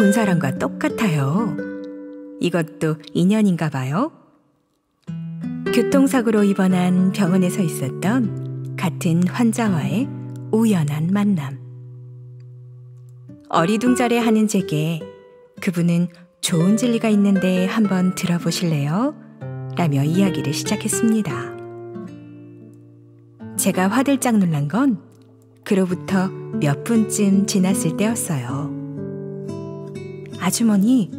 본 사람과 똑같아요. 이것도 인연인가 봐요. 교통사고로 입원한 병원에 서 있었던 같은 환자와의 우연한 만남. 어리둥절해 하는 제게 그분은 좋은 진리가 있는데 한번 들어보실래요? 라며 이야기를 시작했습니다. 제가 화들짝 놀란 건 그로부터 몇 분쯤 지났을 때였어요. 아주머니,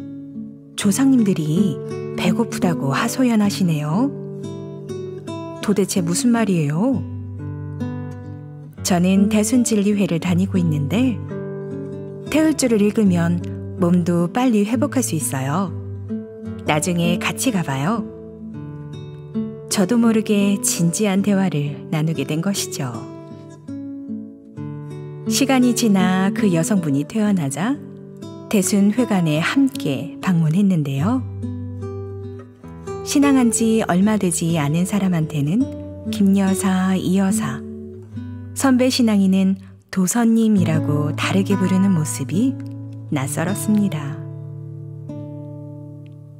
조상님들이 배고프다고 하소연하시네요. 도대체 무슨 말이에요? 저는 대순진리회를 다니고 있는데 태울줄을 읽으면 몸도 빨리 회복할 수 있어요. 나중에 같이 가봐요. 저도 모르게 진지한 대화를 나누게 된 것이죠. 시간이 지나 그 여성분이 퇴원하자 대순 회관에 함께 방문했는데요. 신앙한 지 얼마 되지 않은 사람한테는 김여사, 이여사, 선배 신앙이는 도선님이라고 다르게 부르는 모습이 낯설었습니다.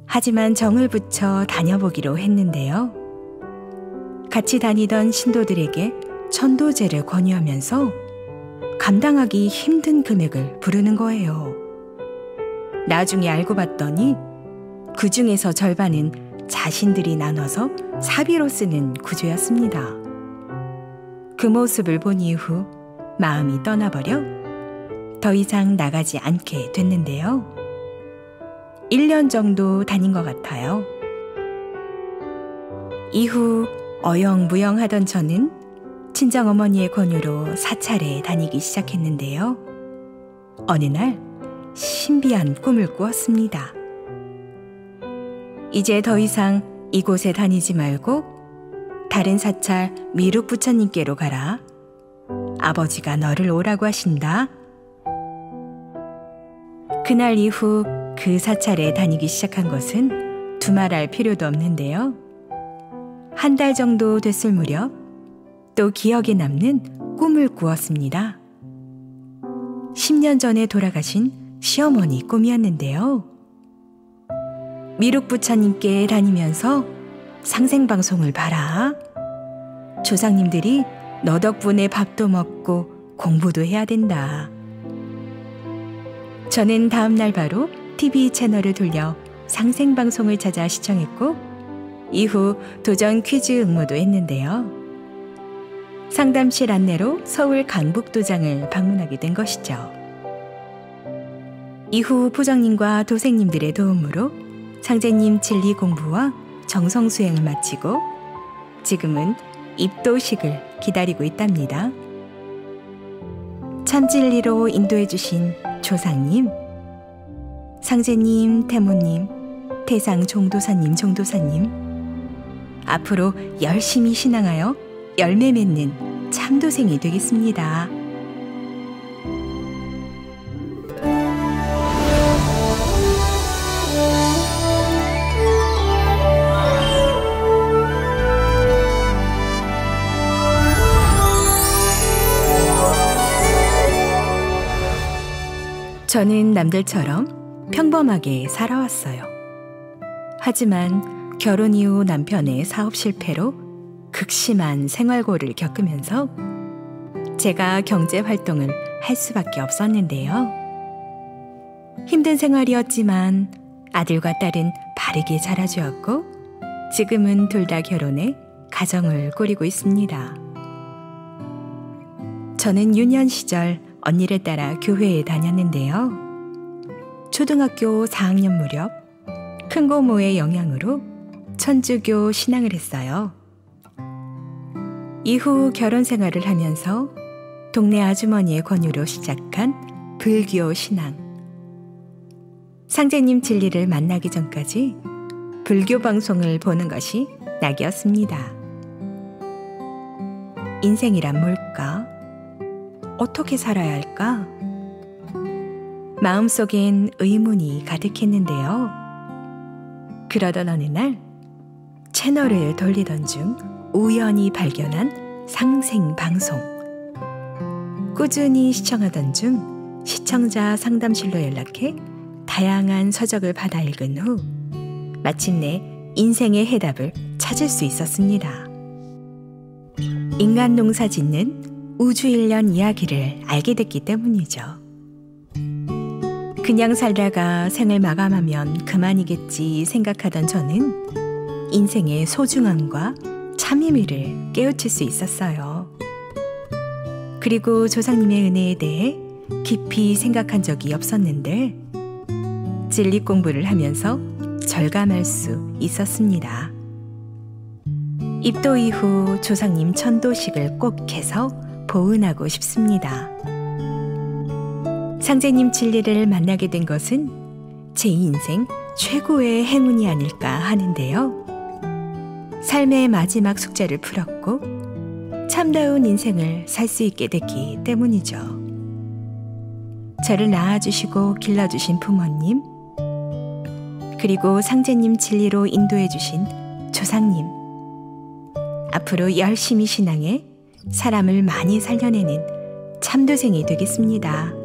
하지만 정을 붙여 다녀보기로 했는데요. 같이 다니던 신도들에게 천도제를 권유하면서 감당하기 힘든 금액을 부르는 거예요. 나중에 알고 봤더니 그 중에서 절반은 자신들이 나눠서 사비로 쓰는 구조였습니다. 그 모습을 본 이후 마음이 떠나버려 더 이상 나가지 않게 됐는데요. 1년 정도 다닌 것 같아요. 이후 어영무영 하던 저는 친정어머니의 권유로 사찰에 다니기 시작했는데요. 어느 날 신비한 꿈을 꾸었습니다. 이제 더 이상 이곳에 다니지 말고 다른 사찰 미륵 부처님께로 가라. 아버지가 너를 오라고 하신다. 그날 이후 그 사찰에 다니기 시작한 것은 두말할 필요도 없는데요. 한 달 정도 됐을 무렵 또 기억에 남는 꿈을 꾸었습니다. 10년 전에 돌아가신 시어머니 꿈이었는데요. 미륵 부처님께 다니면서 상생방송을 봐라. 조상님들이 너 덕분에 밥도 먹고 공부도 해야 된다. 저는 다음날 바로 TV 채널을 돌려 상생방송을 찾아 시청했고, 이후 도전 퀴즈 응모도 했는데요. 상담실 안내로 서울 강북도장을 방문하게 된 것이죠. 이후 부장님과 도생님들의 도움으로 상제님 진리 공부와 정성 수행을 마치고 지금은 입도식을 기다리고 있답니다. 참진리로 인도해 주신 조상님, 상제님, 태모님, 태상 종도사님, 종도사님, 앞으로 열심히 신앙하여 열매 맺는 참도생이 되겠습니다. 저는 남들처럼 평범하게 살아왔어요. 하지만 결혼 이후 남편의 사업 실패로 극심한 생활고를 겪으면서 제가 경제 활동을 할 수밖에 없었는데요. 힘든 생활이었지만 아들과 딸은 바르게 자라주었고 지금은 둘 다 결혼해 가정을 꾸리고 있습니다. 저는 유년 시절 언니를 따라 교회에 다녔는데요. 초등학교 4학년 무렵 큰 고모의 영향으로 천주교 신앙을 했어요. 이후 결혼 생활을 하면서 동네 아주머니의 권유로 시작한 불교 신앙. 상제님 진리를 만나기 전까지 불교 방송을 보는 것이 낙이었습니다. 인생이란 뭘까? 어떻게 살아야 할까? 마음속엔 의문이 가득했는데요. 그러던 어느 날 채널을 돌리던 중 우연히 발견한 상생 방송. 꾸준히 시청하던 중 시청자 상담실로 연락해 다양한 서적을 받아 읽은 후 마침내 인생의 해답을 찾을 수 있었습니다. 인간 농사 짓는 우주일련 이야기를 알게 됐기 때문이죠. 그냥 살다가 생을 마감하면 그만이겠지 생각하던 저는 인생의 소중함과 참의미를 깨우칠 수 있었어요. 그리고 조상님의 은혜에 대해 깊이 생각한 적이 없었는데 진리 공부를 하면서 절감할 수 있었습니다. 입도 이후 조상님 천도식을 꼭 해서 보은하고 싶습니다. 상제님 진리를 만나게 된 것은 제 인생 최고의 행운이 아닐까 하는데요. 삶의 마지막 숙제를 풀었고 참다운 인생을 살 수 있게 됐기 때문이죠. 저를 낳아주시고 길러주신 부모님, 그리고 상제님 진리로 인도해주신 조상님, 앞으로 열심히 신앙해 사람을 많이 살려내는 참도생이 되겠습니다.